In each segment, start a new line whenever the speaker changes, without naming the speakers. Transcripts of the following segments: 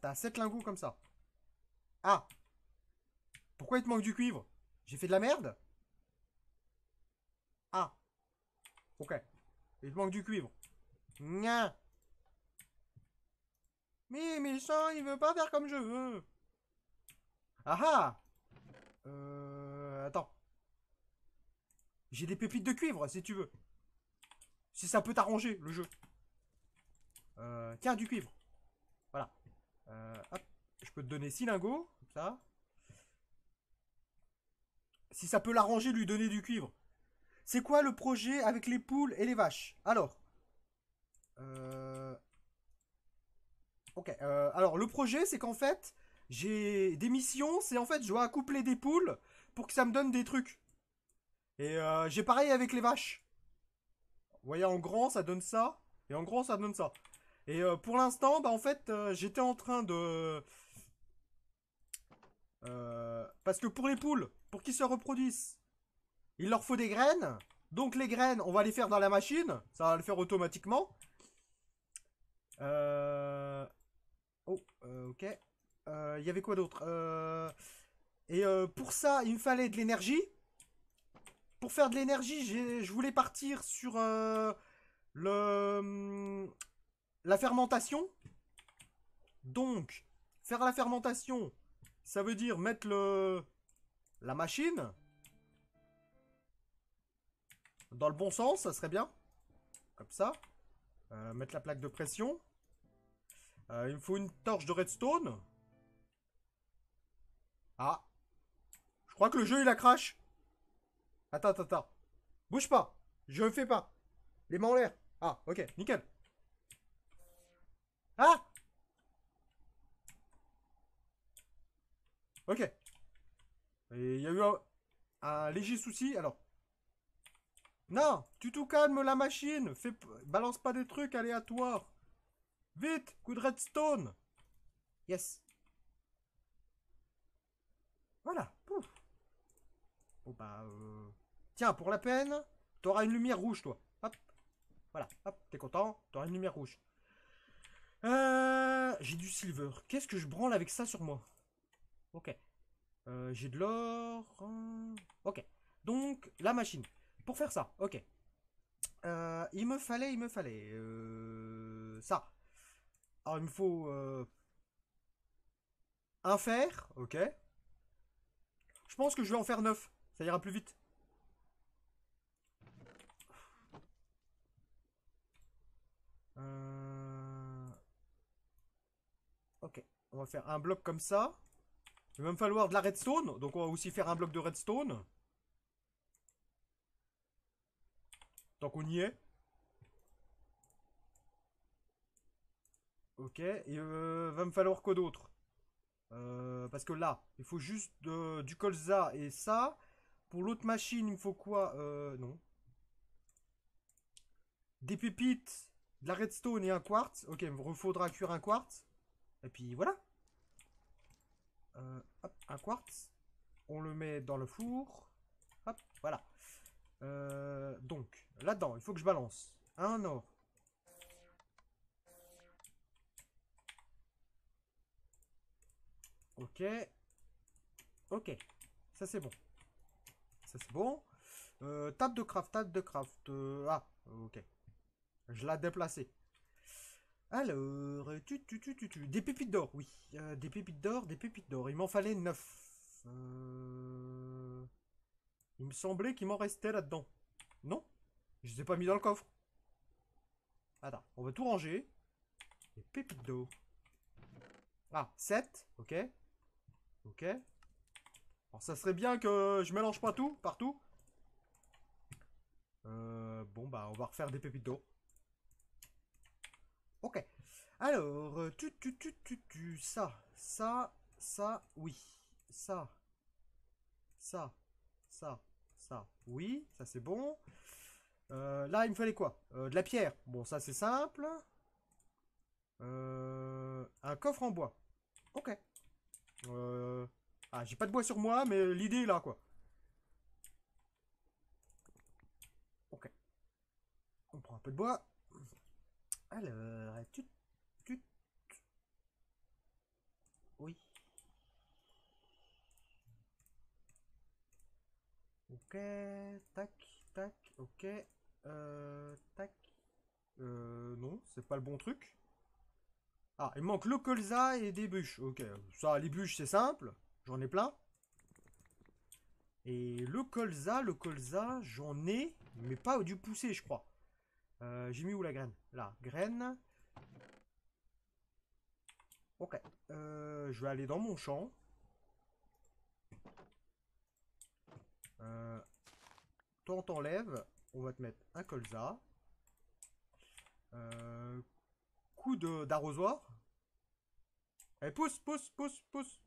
T'as 7 lingots comme ça. Ah Pourquoi il te manque du cuivre? J'ai fait de la merde? Ah Ok. Il te manque du cuivre. Nya Mais méchant, il veut pas faire comme je veux. Ah ah Euh... Attends. J'ai des pépites de cuivre, si tu veux. Si ça peut t'arranger, le jeu. Euh, tiens, du cuivre. Euh. Je peux te donner 6 lingots, comme ça. Si ça peut l'arranger, lui donner du cuivre. C'est quoi le projet avec les poules et les vaches? Alors. Euh... Ok. euh, alors, le projet, c'est qu'en fait, j'ai des missions. C'est en fait, je dois accoupler des poules pour que ça me donne des trucs. Et euh, j'ai pareil avec les vaches. Vous voyez, en grand, ça donne ça. Et en grand, ça donne ça. Et euh, pour l'instant, bah en fait, euh, j'étais en train de... Euh, parce que pour les poules, pour qu'ils se reproduisent, il leur faut des graines. Donc les graines, on va les faire dans la machine. Ça va le faire automatiquement. Oh, ok. Il y avait quoi d'autre? Et pour ça, il me fallait de l'énergie. Pour faire de l'énergie, je voulais partir sur le hum, la fermentation. Donc, faire la fermentation, ça veut dire mettre le la machine dans le bon sens, ça serait bien. Comme ça. Euh, mettre la plaque de pression. Euh, il me faut une torche de redstone. Ah. Je crois que le jeu, il a crash. Attends, attends, attends. Bouge pas. Je fais pas. Les mains en l'air. Ah, ok, nickel. Ah Ok. Et il y a eu un, un léger souci, alors. Non, tu tout calmes la machine. Fais, balance pas des trucs aléatoires. Vite, coup de redstone. Yes. Voilà. Pouf. Bon bah, euh... tiens, pour la peine, t'auras une lumière rouge, toi. Hop. Voilà. Hop, t'es content T'auras une lumière rouge. Euh... J'ai du silver. Qu'est-ce que je branle avec ça sur moi? Ok. Euh, j'ai de l'or. hein. Ok. Donc, la machine. Pour faire ça, ok. Euh, il me fallait, il me fallait. ça. Alors, il me faut. un fer, ok. Je pense que je vais en faire 9. Ça ira plus vite. Euh, Ok. On va faire un bloc comme ça. Il va me falloir de la redstone. Donc on va aussi faire un bloc de redstone. Tant qu'on y est. Ok. Et euh, va me falloir quoi d'autre? Euh, Parce que là, il faut juste du colza et ça. Pour l'autre machine, il me faut quoi? Euh, Non. Des pépites, de la redstone et un quartz. Ok, il me faudra cuire un quartz. Et puis voilà. Euh, un quartz. On le met dans le four. Hop, voilà. Euh, donc, là-dedans, il faut que je balance un or. Ok. Ok. Ça, c'est bon. Ça, c'est bon. Euh, table de craft, table de craft. ah, ok. Je l'ai déplacé. Alors, tu, tu, tu, tu, tu. Des pépites d'or, oui. Euh, des pépites d'or, des pépites d'or. Il m'en fallait 9. Euh... Il me semblait qu'il m'en restait là-dedans. Non Je les ai pas mis dans le coffre. Attends, on va tout ranger. Des pépites d'or. Ah, 7, ok. Ok. Alors ça serait bien que je mélange pas tout, partout. Euh, bon, bah on va refaire des pépites d'or. Ok. Alors, euh, tu, tu, tu, tu, tu, ça, ça, ça, oui. Ça, ça, ça, ça, oui, ça c'est bon. Euh, là, il me fallait quoi? Euh, De la pierre. Bon, ça c'est simple. Un coffre en bois. Ok. Ah, j'ai pas de bois sur moi, mais l'idée est là, quoi. Ok. On prend un peu de bois. Alors, tu, tu. Oui. Ok, tac, tac, ok, euh, tac. Euh, non, c'est pas le bon truc. Ah, il manque le colza et des bûches. Ok, ça, les bûches, c'est simple. J'en ai plein. Et le colza, le colza, j'en ai, mais pas du poussé, je crois. Euh, J'ai mis où la graine? Là, graine. Ok. Euh, je vais aller dans mon champ. Euh, toi, on t'enlève. On va te mettre un colza. Euh, coup d'arrosoir. Allez, pousse, pousse, pousse, pousse.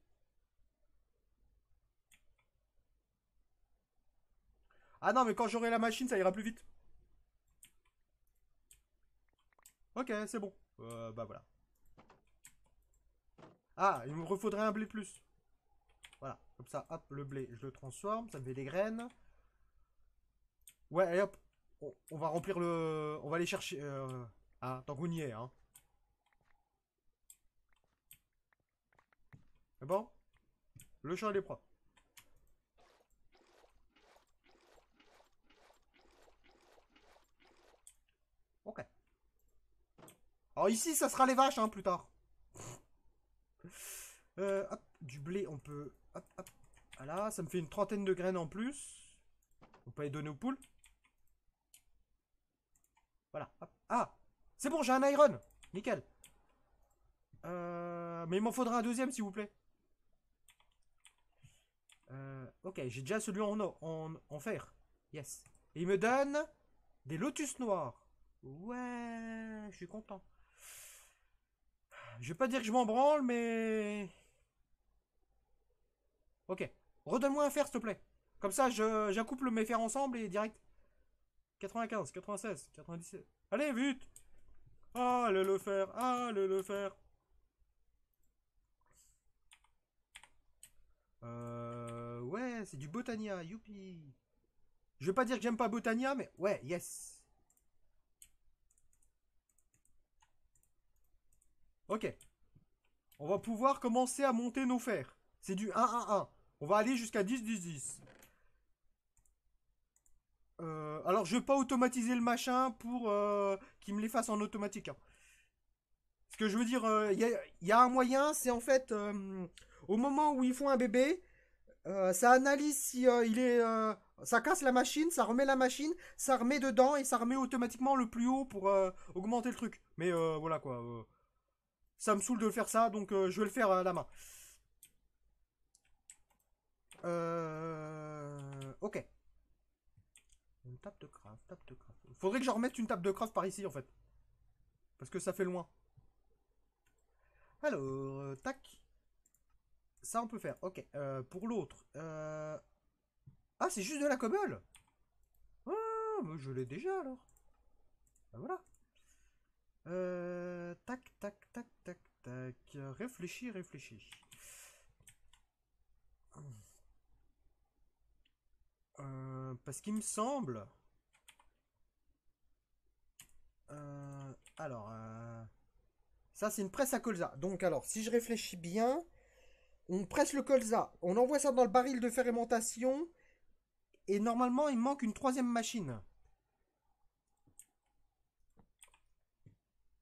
Ah non, mais quand j'aurai la machine, ça ira plus vite. Ok, c'est bon. Euh, bah voilà. Ah, il me refaudrait un blé plus. Voilà, comme ça, hop, le blé, je le transforme, ça me fait des graines. Ouais, allez hop, on, va remplir le... On va aller chercher... Euh... Ah, tant qu'on y est, hein. C'est bon? Le champ, il est propre. Ok. Alors ici, ça sera les vaches, hein, plus tard. Euh, du blé, on peut... Hop, hop. Voilà, ça me fait une trentaine de graines en plus. On peut les donner aux poules. Voilà. Ah C'est bon, j'ai un iron Nickel. Euh, mais il m'en faudra un deuxième, s'il vous plaît. Euh, ok, j'ai déjà celui en, en, en fer. Yes. Et il me donne des lotus noirs. Ouais, je suis content. Je vais pas dire que je m'en branle, mais... Ok. Redonne-moi un fer, s'il te plaît. Comme ça, j'accouple mes fers ensemble et direct. 95, 96, 97. Allez, vite Allez le faire, allez le faire. Euh... Ouais, c'est du Botania, youpi. Je vais pas dire que j'aime pas Botania, mais ouais, yes. Ok. On va pouvoir commencer à monter nos fers. C'est du 1-1-1. On va aller jusqu'à 10-10-10. Euh, alors, je vais pas automatiser le machin pour euh, qu'il me les fasse en automatique. Hein. Ce que je veux dire, euh, il y, a un moyen, c'est en fait, au moment où ils font un bébé, ça analyse si il est... ça casse la machine, ça remet la machine, ça remet dedans et ça remet automatiquement le plus haut pour augmenter le truc. Mais voilà quoi. Ça me saoule de faire ça, donc euh, je vais le faire à la main. Euh... Ok. Une table de craft, table de craft. Faudrait que je remette une table de craft par ici, en fait. Parce que ça fait loin. Alors, euh, tac. Ça, on peut faire. Ok. Euh, pour l'autre. Ah, c'est juste de la cobble Ah, mais je l'ai déjà, alors. Ben, voilà. Euh, tac, tac, tac, tac, tac. Réfléchis, réfléchis. Euh, parce qu'il me semble... Euh, alors... ça, c'est une presse à colza. Donc, alors, si je réfléchis bien... On presse le colza. On envoie ça dans le baril de fermentation. Et normalement, il manque une troisième machine.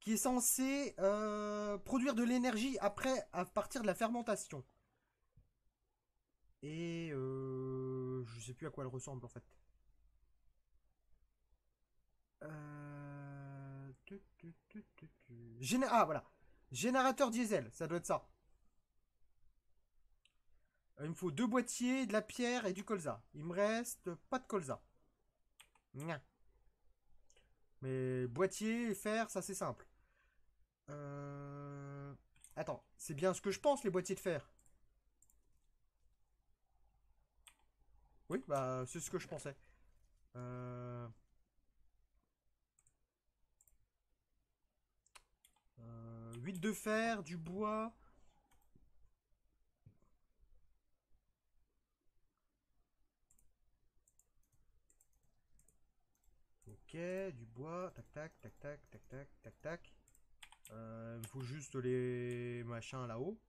Qui est censé euh, produire de l'énergie après à partir de la fermentation. Et euh, je sais plus à quoi elle ressemble en fait. Euh, ah voilà. Générateur diesel, ça doit être ça. Il me faut deux boîtiers, de la pierre et du colza. Il me reste pas de colza. Mais boîtier fer, ça c'est simple. Euh... Attends, c'est bien ce que je pense, les boîtiers de fer. Oui, bah, c'est ce que je pensais. Euh... Euh, 8 de fer, du bois. Ok, du bois. Tac, tac, tac, tac, tac, tac, tac, tac. Euh, il faut juste les machins là-haut.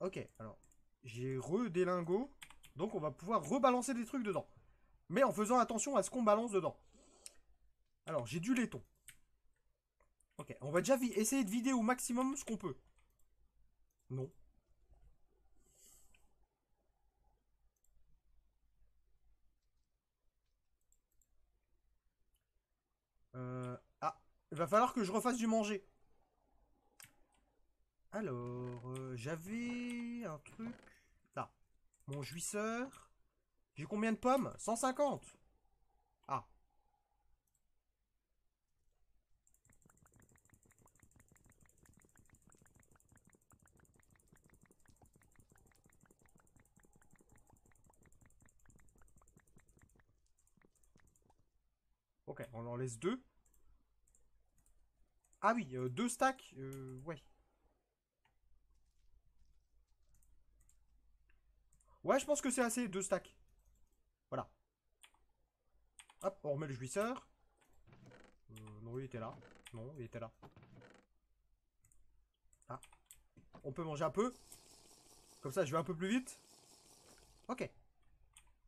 ok, alors. J'ai re des. Donc on va pouvoir rebalancer des trucs dedans. Mais en faisant attention à ce qu'on balance dedans. Alors, j'ai du laiton. Ok, on va déjà essayer de vider au maximum ce qu'on peut. Non. Euh, ah, il va falloir que je refasse du manger. Alors, euh, j'avais un truc... Là, mon jouisseur. J'ai combien de pommes? 150 Ah. Ok, on en laisse deux. Ah oui, euh, deux stacks, euh, ouais. Ouais, je pense que c'est assez, deux stacks. Voilà. Hop, on remet le jouisseur. Euh, non, il était là. Non, il était là. Ah. On peut manger un peu. Comme ça, je vais un peu plus vite. Ok.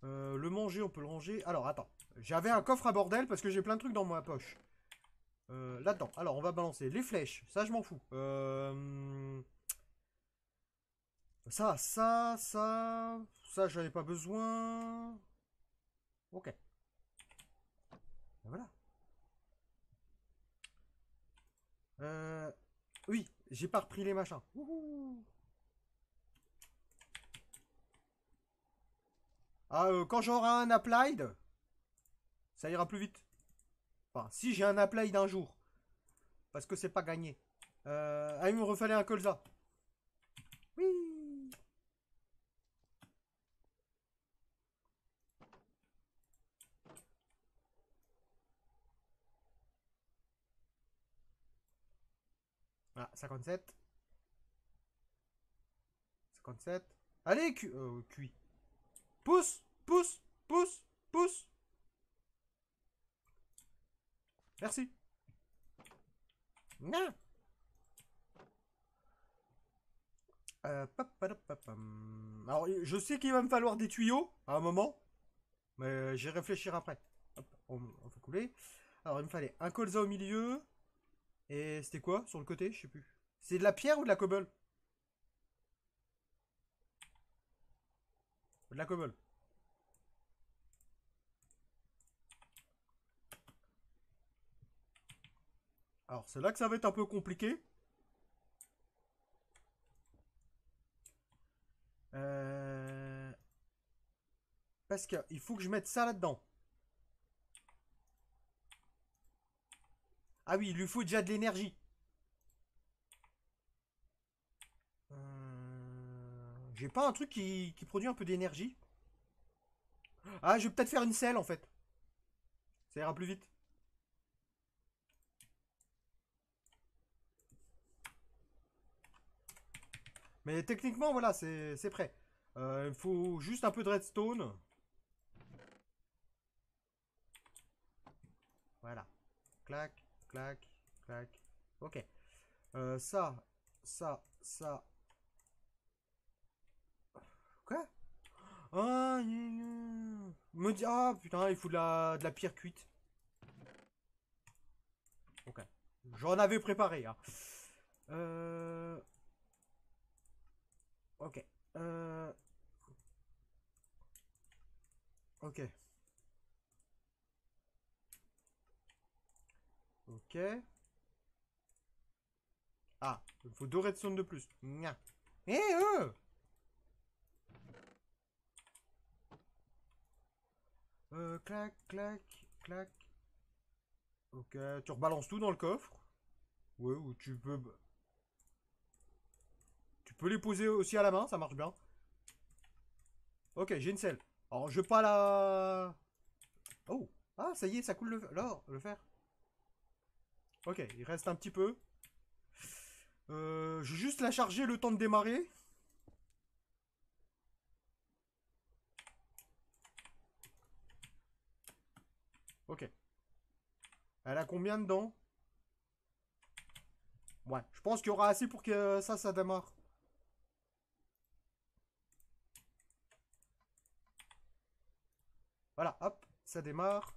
Euh, le manger, on peut le ranger. Alors, attends. J'avais un coffre à bordel parce que j'ai plein de trucs dans ma poche. Euh, Là-dedans. Alors, on va balancer les flèches. Ça, je m'en fous. Euh... Ça, ça, ça... Ça, j'en ai pas besoin. Ok. Voilà. Euh... Oui, j'ai pas repris les machins. Ah, quand j'aurai un applied, ça ira plus vite. Enfin, si j'ai un applied un jour. Parce que c'est pas gagné. Euh, ah, il me refallait un colza. Oui. Ah, 57. 57. Allez, cu euh, cuit. Pousse, pousse, pousse, pousse. Merci. Non. Euh, Alors, je sais qu'il va me falloir des tuyaux à un moment. Mais j'y réfléchir après. Hop, on, on fait couler. Alors, il me fallait un colza au milieu. Et c'était quoi sur le côté? Je sais plus. C'est de la pierre ou de la cobble? De la cobble. Alors, c'est là que ça va être un peu compliqué. Euh... Parce qu'il faut que je mette ça là-dedans. Ah oui, il lui faut déjà de l'énergie. Euh, j'ai pas un truc qui, produit un peu d'énergie Ah, je vais peut-être faire une selle en fait. Ça ira plus vite. Mais techniquement, voilà, c'est prêt. Euh, il faut juste un peu de redstone. Voilà. Clac clac, clac. Ok. Euh, ça, ça, ça. Quoi? Ah, me dit ah putain, il faut de la, de la pierre cuite. Ok. J'en avais préparé. Hein. Euh... Ok. Euh... Ok. Ok. Ah, il faut deux redstone de plus. Eh eux euh, clac, clac, clac. Ok, tu rebalances tout dans le coffre. Ouais, ou tu peux... Peux les poser aussi à la main, ça marche bien. Ok, j'ai une selle. Alors, je vais pas la... Oh Ah, ça y est, ça coule le, le fer. Ok, il reste un petit peu. Euh, je vais juste la charger le temps de démarrer. Ok. Elle a combien dedans Ouais, je pense qu'il y aura assez pour que ça, ça démarre. Voilà, hop, ça démarre.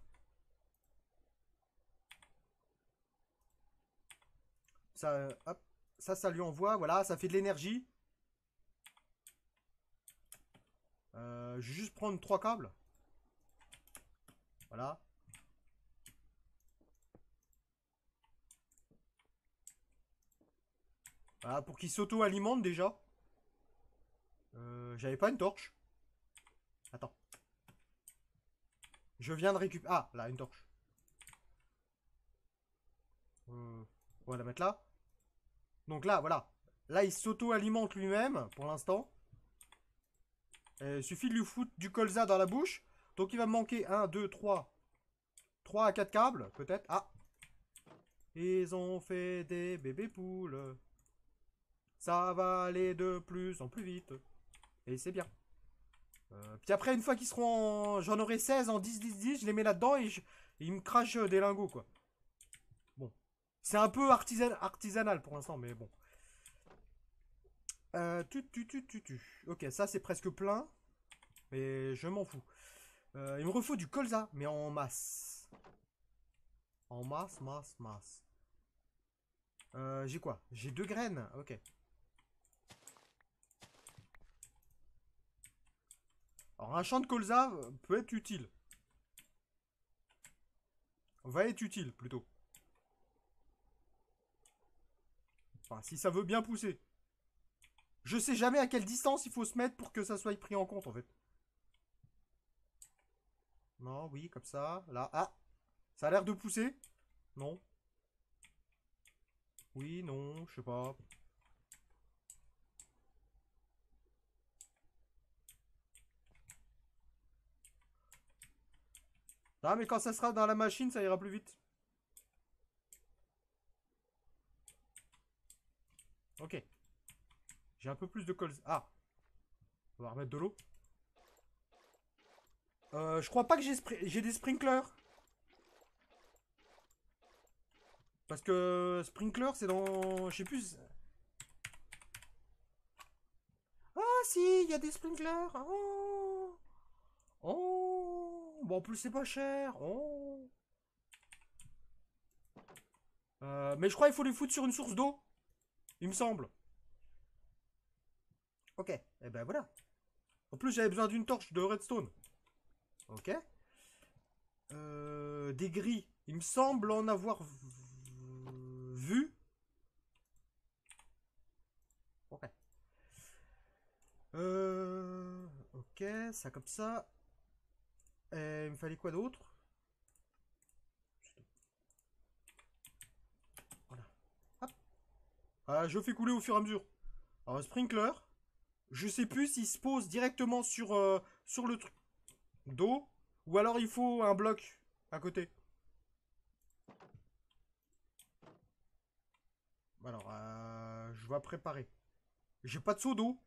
Ça, hop, ça, ça lui envoie. Voilà, ça fait de l'énergie. Euh, je vais juste prendre trois câbles. Voilà. Voilà, pour qu'il s'auto-alimente déjà. Euh, J'avais pas une torche. Attends. Je viens de récupérer... Ah, là, une torche. Euh, on va la mettre là. Donc là, voilà. Là, il s'auto-alimente lui-même, pour l'instant. Il suffit de lui foutre du colza dans la bouche. Donc il va me manquer 1, 2, 3. 3 à 4 câbles, peut-être. Ah Ils ont fait des bébés poules. Ça va aller de plus en plus vite. Et c'est bien. Euh, puis après, une fois qu'ils seront J'en aurai 16 en 10, 10, 10, je les mets là-dedans et, ils me crachent des lingots, quoi. Bon. C'est un peu artisanal pour l'instant, mais bon. Euh, tu, tu, tu, tu, tu. Ok, ça c'est presque plein. Mais je m'en fous. Euh, il me refaut du colza, mais en masse. En masse, masse, masse. Euh, j'ai quoi? J'ai deux graines. Ok. Alors un champ de colza peut être utile. Va être utile plutôt. Enfin, si ça veut bien pousser. Je sais jamais à quelle distance il faut se mettre pour que ça soit pris en compte, en fait. Non, oui, comme ça. Là. Ah Ça a l'air de pousser Non. Oui, non, je sais pas. Ah, mais quand ça sera dans la machine, ça ira plus vite. Ok. J'ai un peu plus de cols. Ah On va remettre de l'eau. Euh, je crois pas que j'ai des sprinklers. Parce que sprinkler, c'est dans... Je sais plus... Ah si, il y a des sprinklers. Oh. oh. Bon, en plus, c'est pas cher. Oh. Euh, mais je crois qu'il faut les foutre sur une source d'eau. Il me semble. Ok, et eh ben voilà. En plus, j'avais besoin d'une torche de redstone. Ok. Euh, des gris. Il me semble en avoir vu. Ok. Euh, ok, ça comme ça. Et il me fallait quoi d'autre? Voilà. Ah, je fais couler au fur et à mesure. Alors, un sprinkler. Je sais plus s'il se pose directement sur, euh, sur le truc d'eau. Ou alors il faut un bloc à côté. Alors, euh, je vais préparer. J'ai pas de seau d'eau.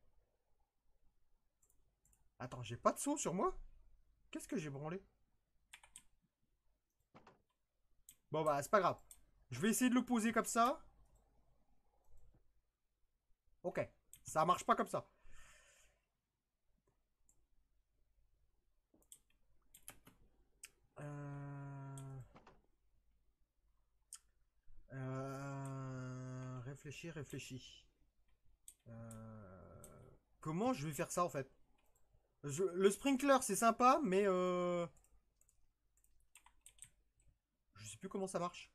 Attends, j'ai pas de seau sur moi? Qu'est-ce que j'ai branlé? Bon bah, c'est pas grave. Je vais essayer de le poser comme ça. Ok. Ça marche pas comme ça. réfléchis, réfléchis. Euh, comment je vais faire ça en fait? Le sprinkler c'est sympa, mais euh... je sais plus comment ça marche.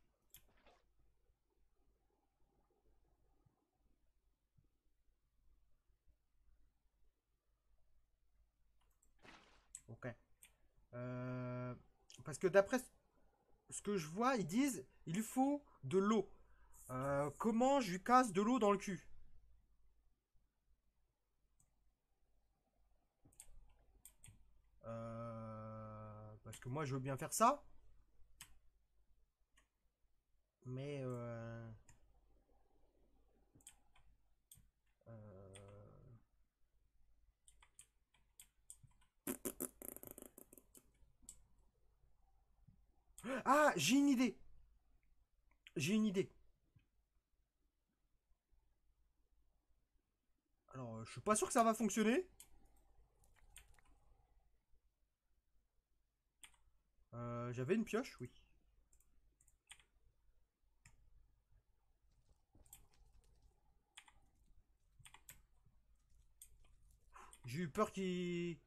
Ok. Euh, parce que d'après ce que je vois, ils disent il faut de l'eau. Euh, comment je lui casse de l'eau dans le cul? Parce que moi je veux bien faire ça. Mais... Euh, ah, j'ai une idée. J'ai une idée. Alors, je suis pas sûr que ça va fonctionner. J'avais une pioche, oui. J'ai eu peur qu'il...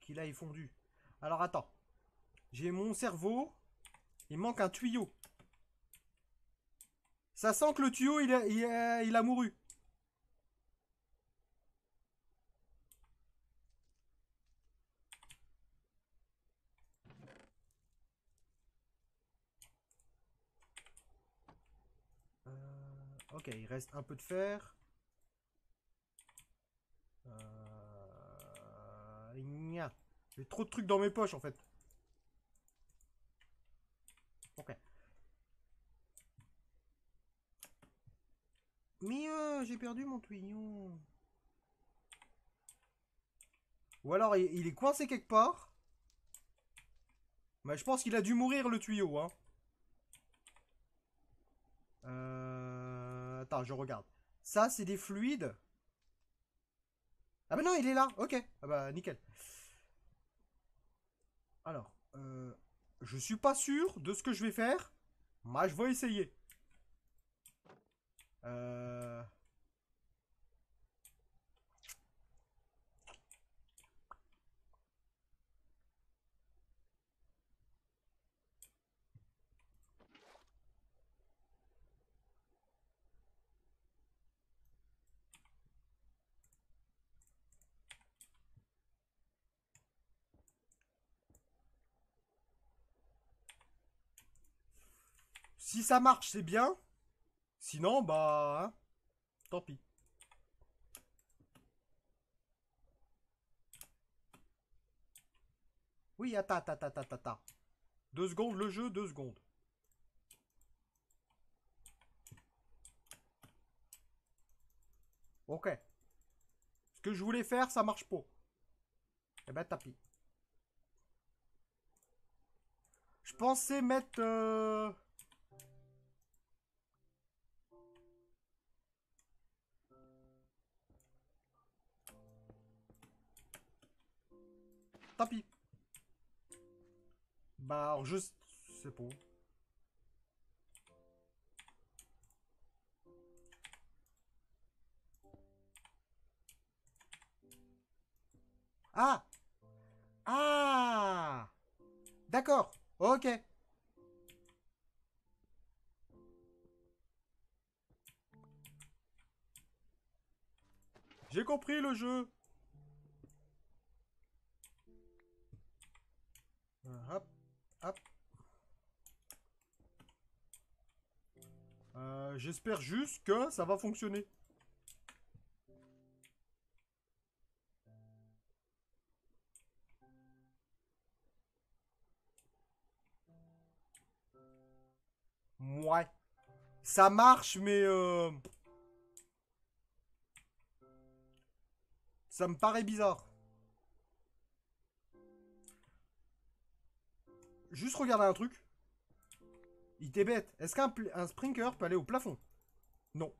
Qu'il aille fondu. Alors attends. J'ai mon cerveau. Il manque un tuyau. Ça sent que le tuyau, il il a mouru. Reste un peu de fer. Euh... J'ai trop de trucs dans mes poches en fait. Ok. Mais j'ai perdu mon tuyau. Ou alors il, est coincé quelque part. Mais je pense qu'il a dû mourir le tuyau. Hein. Euh... Je regarde. Ça, c'est des fluides. Ah bah non, il est là. Ok. Ah bah nickel. Alors, euh, je suis pas sûr de ce que je vais faire. Moi, je vais essayer. Euh... Si ça marche, c'est bien. Sinon, bah... Hein, tant pis. Oui, attends, attends, attends, attends. Deux secondes le jeu, deux secondes. Ok. Ce que je voulais faire, ça marche pas. Eh ben, tapis. Je pensais mettre... Euh, Tant pis. Bah, juste... C'est pour. Ah Ah D'accord. Ok. J'ai compris le jeu. Hop, hop. Euh, j'espère juste que ça va fonctionner. Ouais. Ça marche, mais... Euh, ça me paraît bizarre. Juste regarder un truc. Il était bête. Est-ce qu'un un sprinkler peut aller au plafond? Non.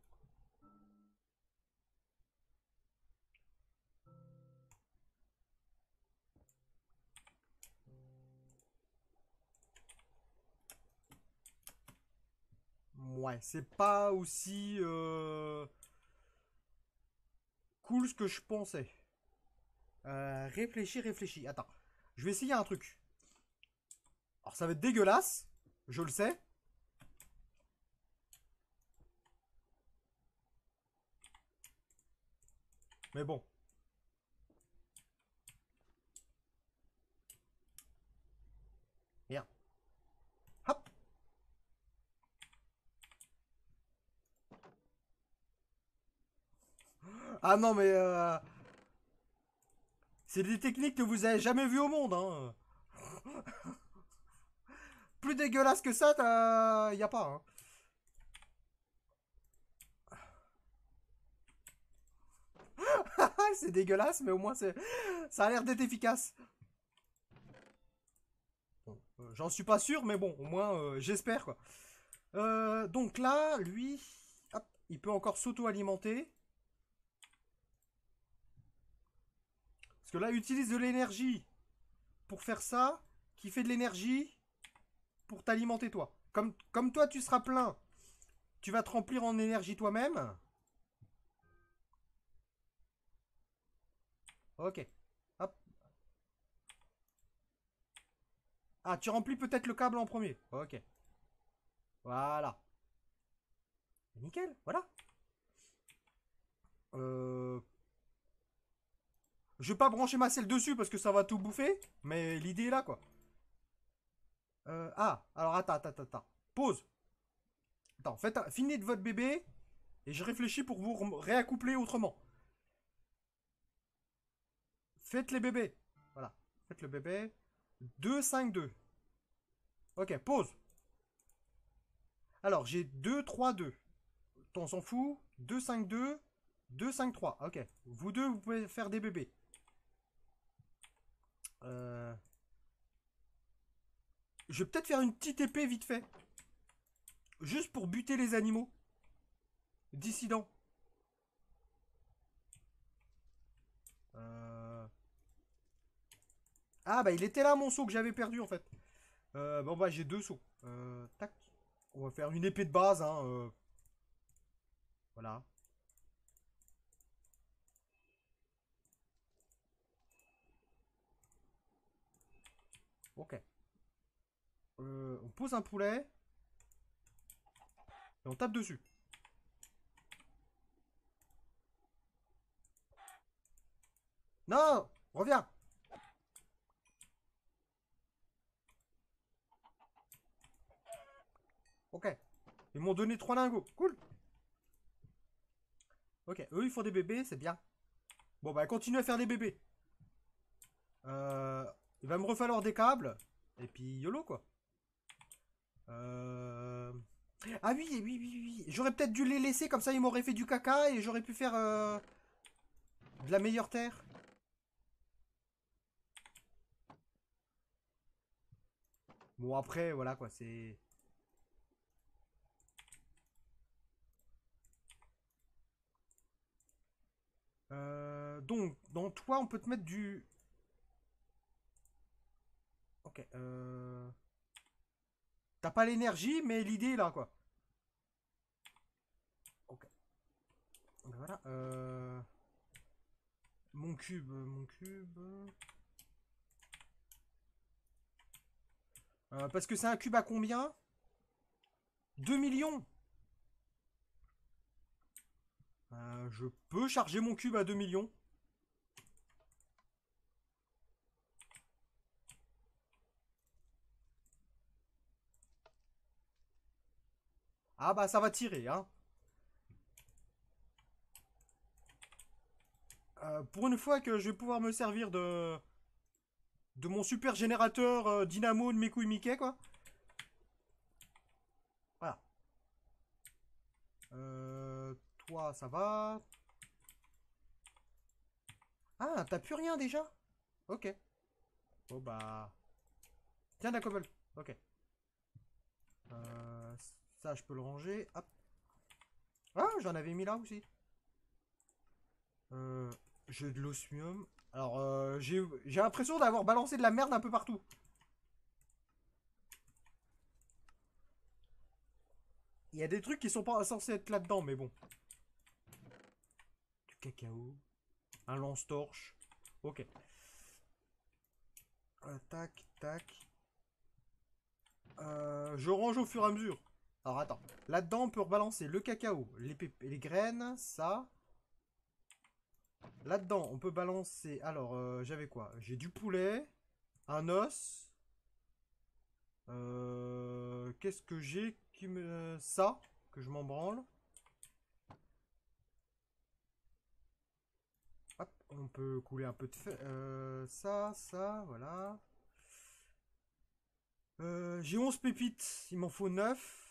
Ouais, c'est pas aussi euh, cool ce que je pensais. Euh, réfléchis, réfléchis. Attends, je vais essayer un truc. Alors ça va être dégueulasse, je le sais. Mais bon. Merde. Hop. Ah non mais... Euh... C'est des techniques que vous avez jamais vues au monde, hein. Plus dégueulasse que ça, il y a pas. Hein. c'est dégueulasse, mais au moins ça a l'air d'être efficace. Euh, j'en suis pas sûr, mais bon, au moins euh, j'espère quoi. Euh, donc là, lui, il peut encore s'auto-alimenter. Parce que là, il utilise de l'énergie pour faire ça qui fait de l'énergie pour t'alimenter toi. Comme, comme toi, tu seras plein, tu vas te remplir en énergie toi-même. Ok. Hop. Ah, tu remplis peut-être le câble en premier. Ok. Voilà. Nickel, voilà. Euh... Je vais pas brancher ma selle dessus parce que ça va tout bouffer. Mais l'idée est là, quoi. Euh, ah, alors attends, attends, attends. Pause. Attends, faites, finis de votre bébé. Et je réfléchis pour vous réaccoupler autrement. Faites les bébés. Voilà. Faites le bébé. 2, 5, 2. Ok, pause. Alors, j'ai 2, 3, 2. On s'en fout. 2, 5, 2. 2, 5, 3. Ok. Vous deux, vous pouvez faire des bébés. Je vais peut-être faire une petite épée vite fait. Juste pour buter les animaux. Dissidents. Euh... Ah bah il était là mon saut que j'avais perdu en fait. Euh, bon bah j'ai deux sauts. Euh, tac. On va faire une épée de base. Hein, euh. Voilà. Ok. Euh, on pose un poulet. Et on tape dessus. Non Reviens Ok. Ils m'ont donné trois lingots. Cool. Ok. Eux, ils font des bébés, c'est bien. Bon, bah, continue à faire des bébés. Euh, il va me refalloir des câbles. Et puis, YOLO, quoi. Euh... Ah oui, oui, oui, oui. J'aurais peut-être dû les laisser, comme ça, ils m'auraient fait du caca et j'aurais pu faire euh, de la meilleure terre. Bon, après, voilà, quoi, c'est... Euh, donc, dans toi, on peut te mettre du... Ok. Euh... T'as pas l'énergie, mais l'idée là, quoi. Voilà. Euh... Mon cube, mon cube... Euh, parce que c'est un cube à combien? 2 millions Euh, je peux charger mon cube à 2 millions. Ah bah ça va tirer, hein. Euh, pour une fois que je vais pouvoir me servir de de mon super générateur euh, dynamo de mes couilles Mickey, quoi. Voilà. Euh, toi, ça va. Ah, t'as plus rien déjà? Ok. Bon, bah... Tiens, la cobble. Ok. Euh, ça, je peux le ranger. Hop. Ah, j'en avais mis là aussi. Euh, j'ai de l'osmium. Alors, euh, j'ai l'impression d'avoir balancé de la merde un peu partout. Il y a des trucs qui sont pas censés être là-dedans, mais bon. Du cacao. Un lance-torche. Ok. Euh, tac, tac. Euh, je range au fur et à mesure. Alors attends. Là-dedans, on peut rebalancer le cacao, les, les graines, ça. Là-dedans, on peut balancer... Alors, euh, j'avais quoi? J'ai du poulet, un os. Euh, qu'est-ce que j'ai qui. Ça, que je m'en branle? Hop, on peut couler un peu de... Euh, ça, ça, voilà. j'ai 11 pépites, il m'en faut 9.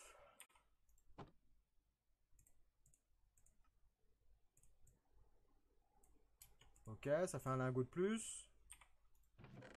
Ok, ça fait un lingot de plus.